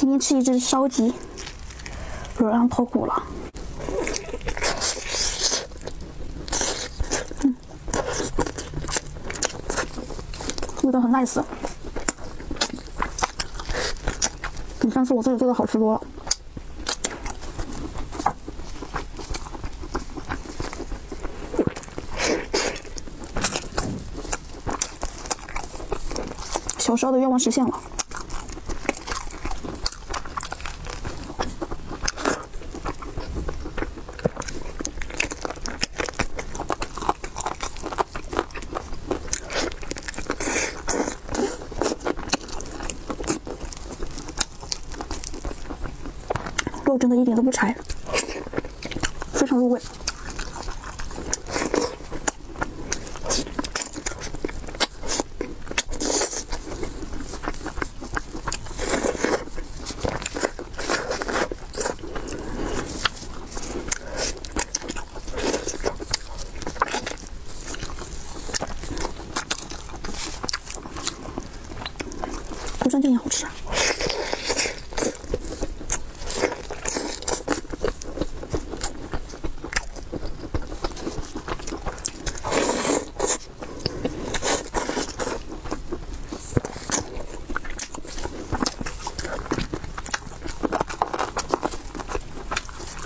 今天吃一只烧鸡，热量脱骨了。味道很 nice，比上次我自己做的好吃多了。小时候的愿望实现了。肉真的一点都不柴，非常入味。不像这样好吃啊！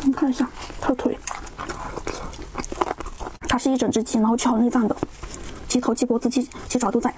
你看一下它的腿，它是一整只鸡，然后去好内脏的，鸡头、鸡脖子、鸡鸡爪都在。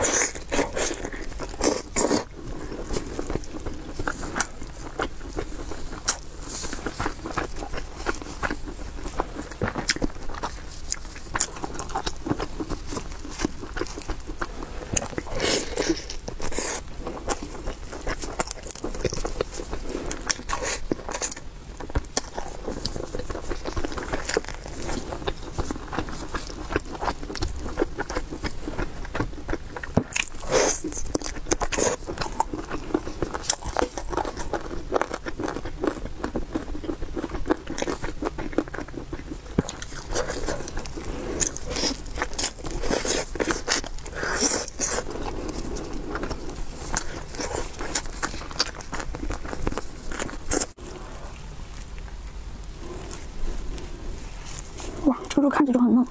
you 肉看着就很嫩。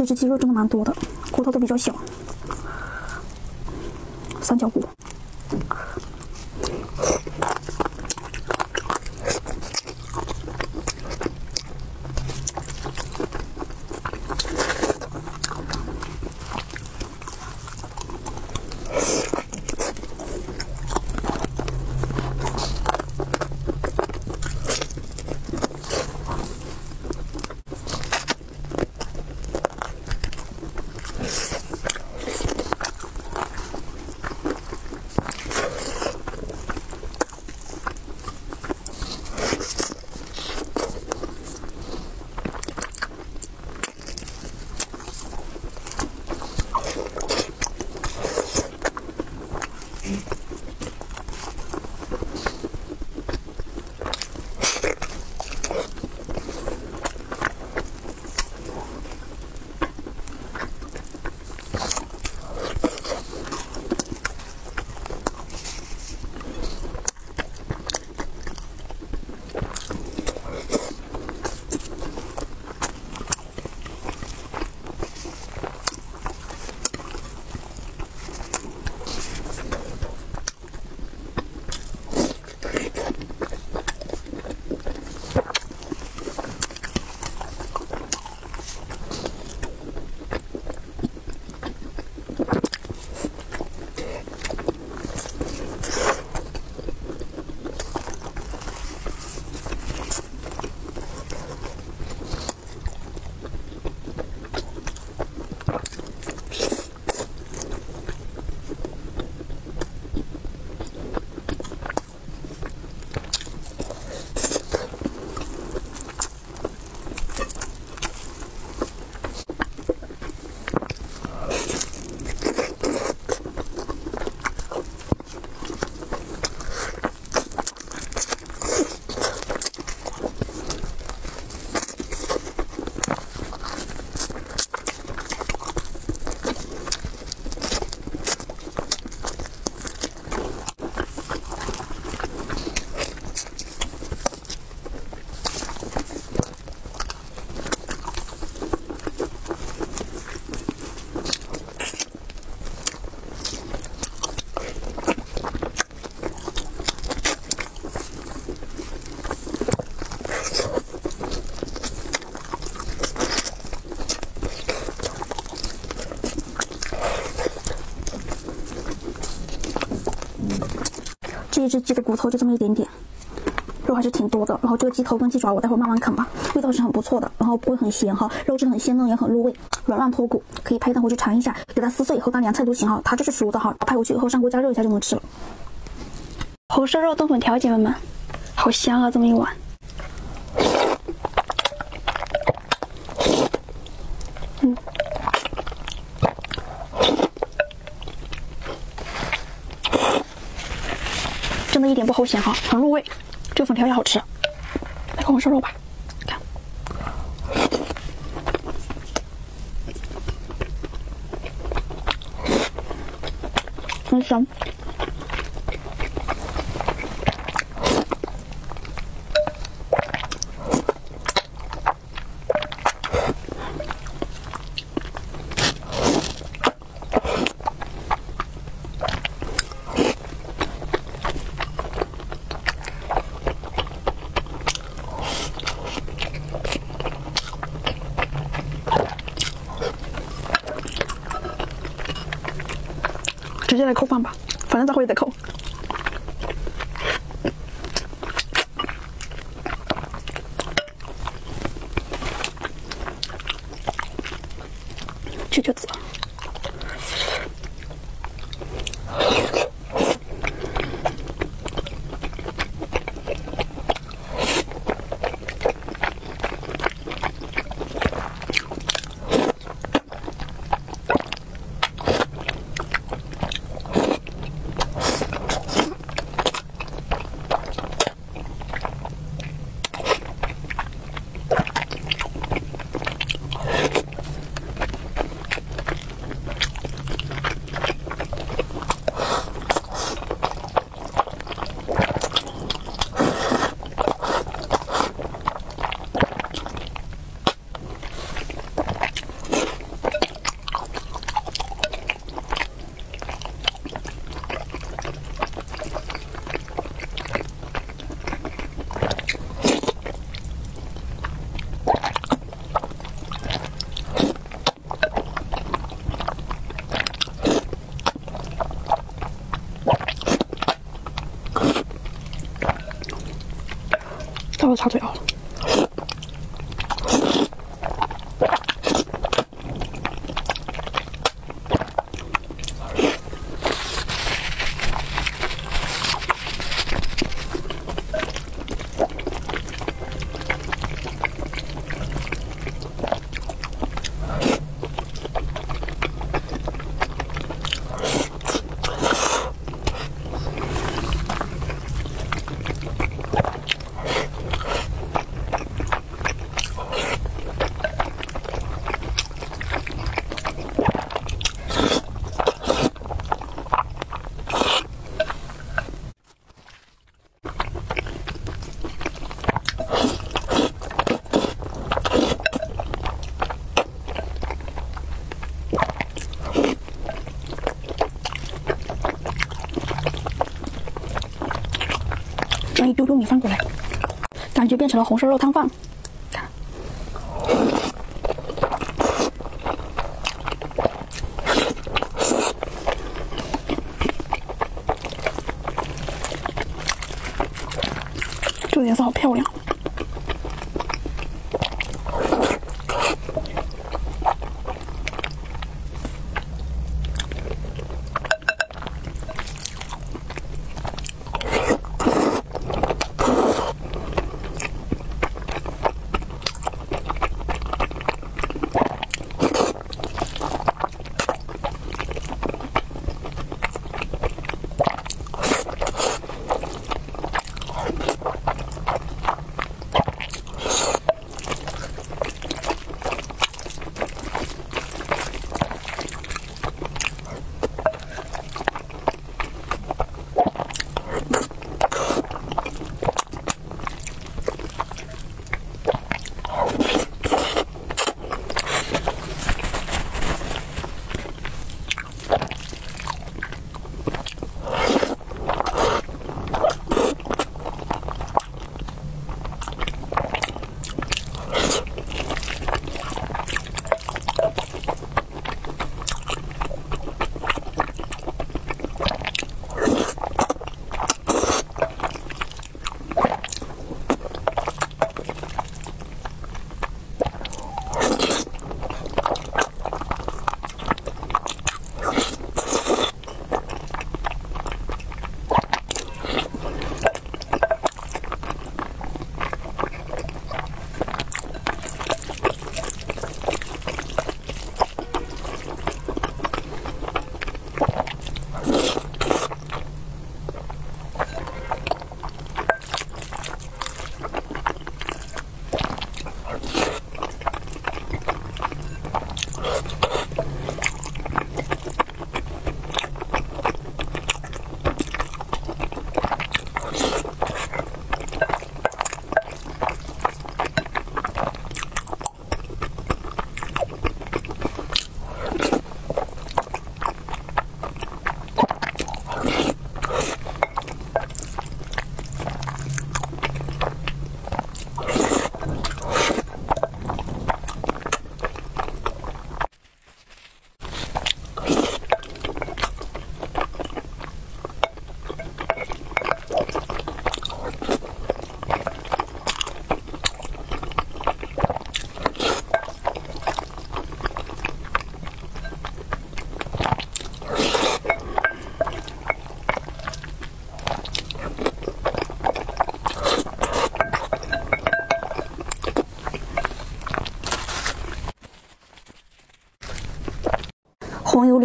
这只鸡肉真的蛮多的，骨头都比较小。三角骨。鸡的骨头就这么一点点，肉还是挺多的。然后这个鸡头跟鸡爪我待会慢慢啃吧，味道是很不错的，然后不会很咸哈，肉质很鲜嫩也很入味，软烂脱骨，可以拍一单回去尝一下，给它撕碎以后当凉菜都行哈。它就是熟的哈，拍回去以后上锅加热一下就能吃了。红烧肉炖粉条，姐妹们，好香啊！这么一碗，一点不齁咸哈，很入味。这个粉条也好吃，来个红烧肉吧，看，很香。再扣饭吧，反正待会也得扣。我插嘴哦。就变成了红烧肉汤饭。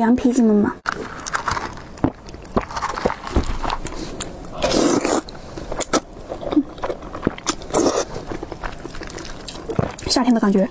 羊皮，子们们，夏天的感觉。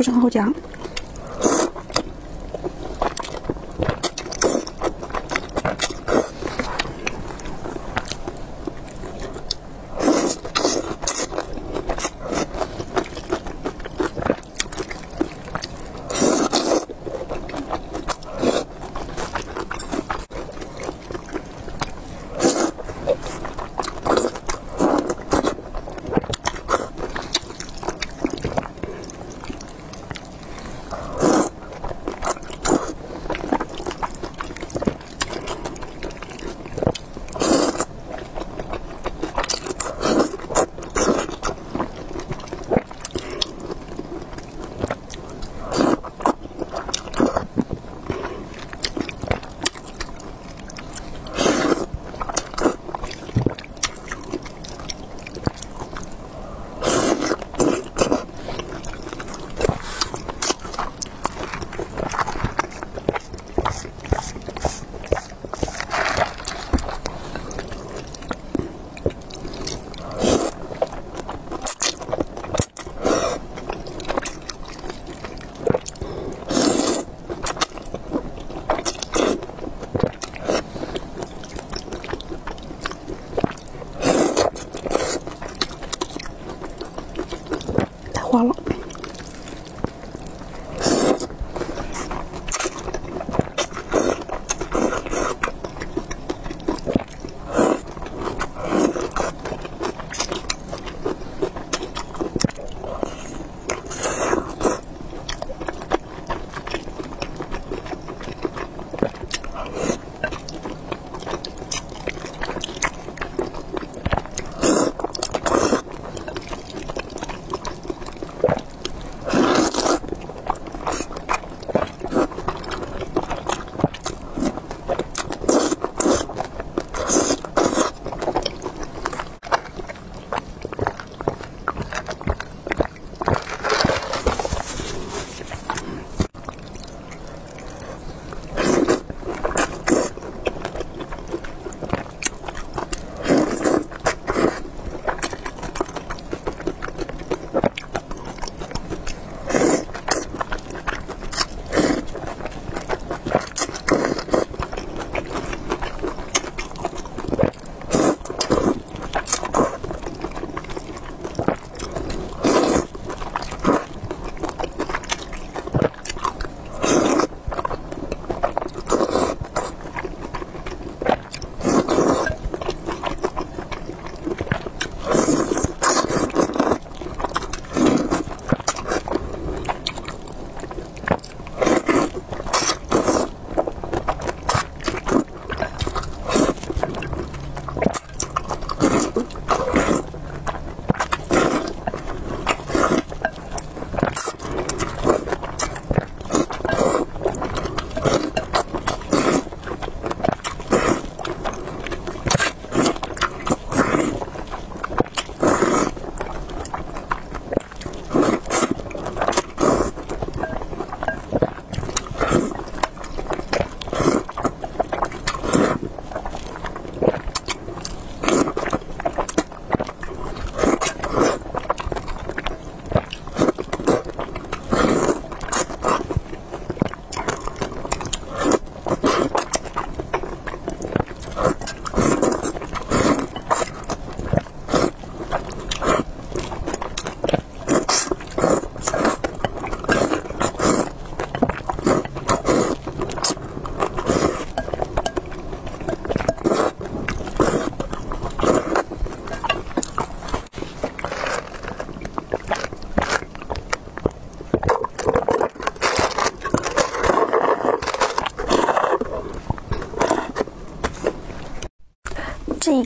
不是很好夹。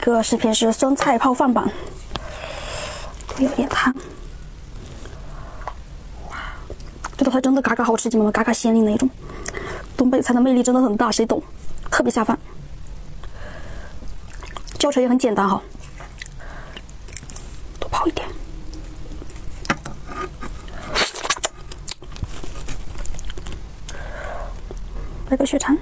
这个视频是酸菜泡饭版，有点烫。哇，这道菜真的嘎嘎好吃，姐妹们，嘎嘎鲜灵那种。东北菜的魅力真的很大，谁懂？特别下饭，教程也很简单哈。多泡一点，来个血肠。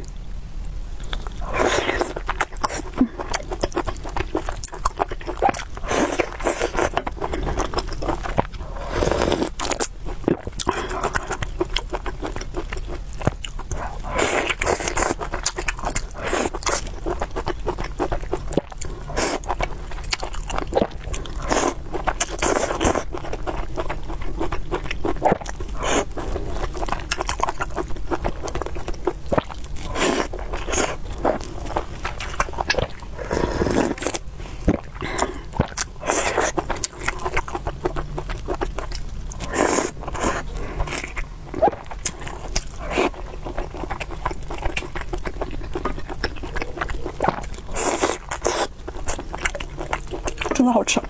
真的好吃。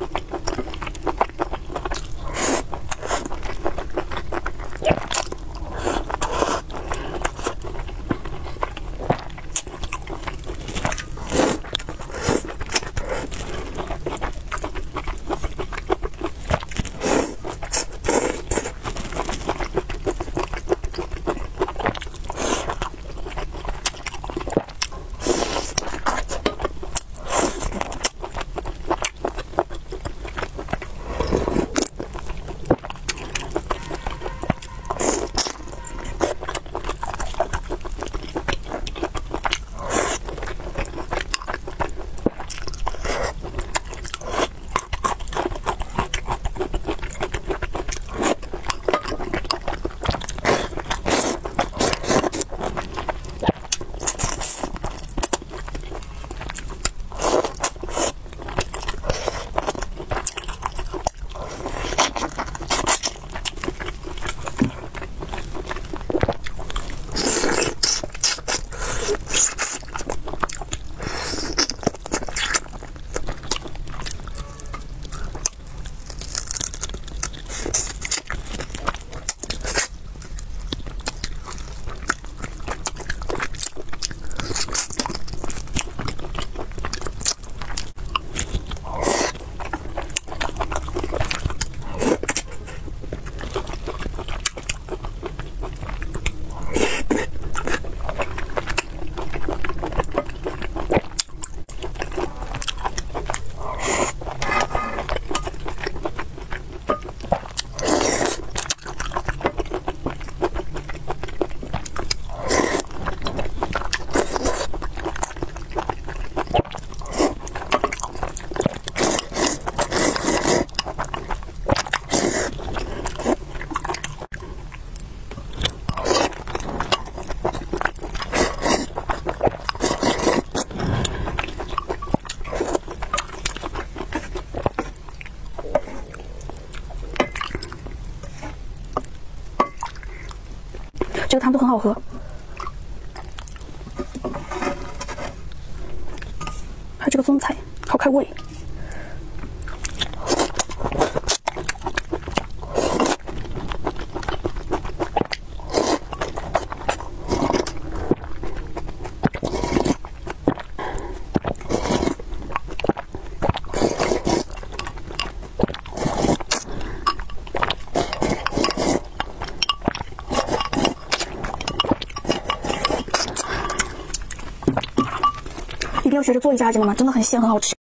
这个汤都很好喝，还有这个酸菜，好开胃。一定要学着做一下，姐妹们，真的很鲜，很好吃。